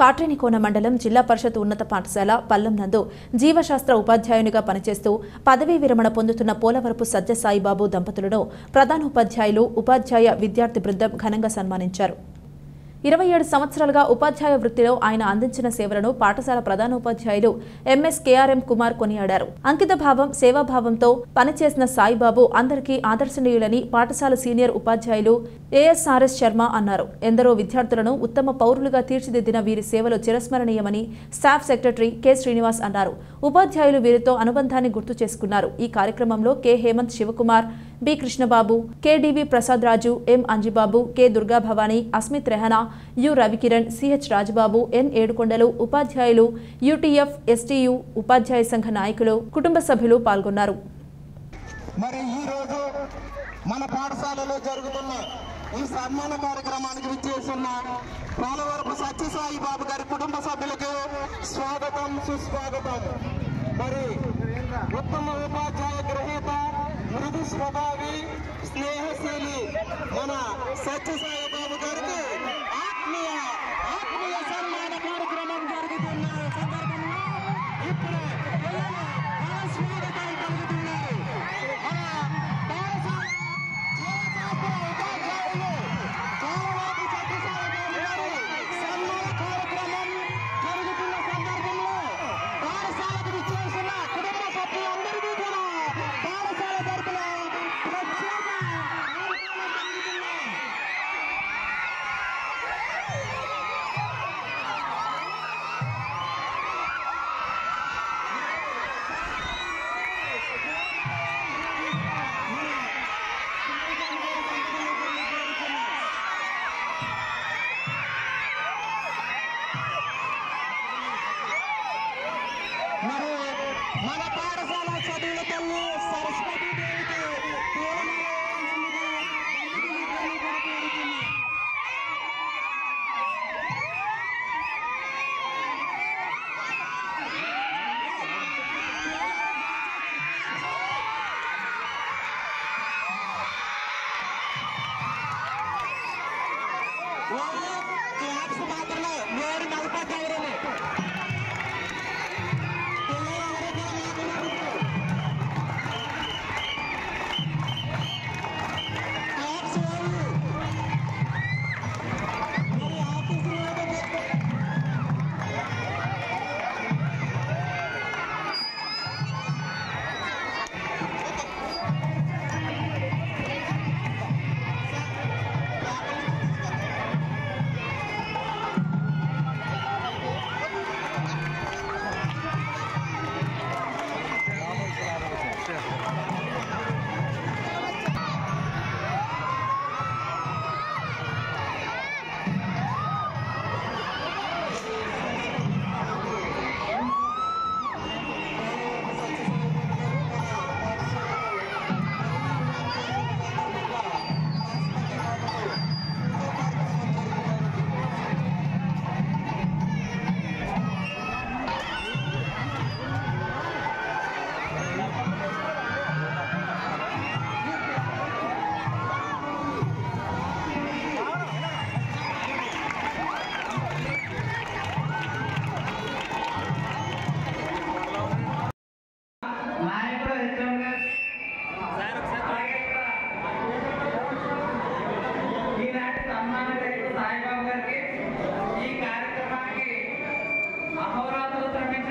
కాట్రేనికోన మండలం జిల్లా పరిషత్ ఉన్నత పాఠశాల పల్లం నందు జీవశాస్త్ర ఉపాధ్యాయునిగా పనిచేస్తూ పదవీ విరమణ పొందుతున్న పోలవరపు సత్యసాయిబాబు దంపతులను ప్రధానోపాధ్యాయులు ఉపాధ్యాయ విద్యార్థి బృందం ఘనంగా సన్మానించారు. ఇరవై ఏడు సంవత్సరాలుగా ఉపాధ్యాయ వృత్తిలో ఆయన అందించిన సేవలను పాఠశాల ప్రధానోపాధ్యాయులు ఎంఎస్ కేఆర్ఎం కుమార్ కొనియాడారు. అంకిత భావం సేవాభావంతో పనిచేసిన సాయిబాబు అందరికీ ఆదర్శనీయులని పాఠశాల సీనియర్ ఉపాధ్యాయులు ఏఎస్ఆర్ఎస్ శర్మ అన్నారు. ఎందరో విద్యార్థులను ఉత్తమ పౌరులుగా తీర్చిదిద్దిన వీరి సేవలు చిరస్మరణీయమని స్టాఫ్ సెక్రటరీ కె. శ్రీనివాస్ అన్నారు. ఉపాధ్యాయులు వీరితో అనుబంధాన్ని గుర్తు చేసుకున్నారు. ఈ కార్యక్రమంలో K. Hemanth Shivakumar B Krishnababu KDV Prasad Raju M Anjibabu K Durga Bhavani Asmith Rehana U Ravikiran CH Rajababu N Yedukondalu ఉపాధ్యాయులు యూటీఎఫ్ ఎస్టీయు ఉపాధ్యాయ సంఘ నాయకులు కుటుంబ సభ్యులు పాల్గొన్నారు. మరి ఈ రోజు మన పాఠశాలలో జరుగుతున్న ఈ సన్మాన కార్యక్రమానికి విచ్చేస్తున్న పోలవరపు సత్యసాయి బాబు గారి కుటుంబ సభ్యులకు స్వాగతం సుస్వాగతం. మరి ఉత్తమ ఉపాధ్యాయ గ్రహీత స్వభావి స్నేహశీలి మన సత్యసాయి साहेब करके कार्यक्रम के अहोरात्र श्रमित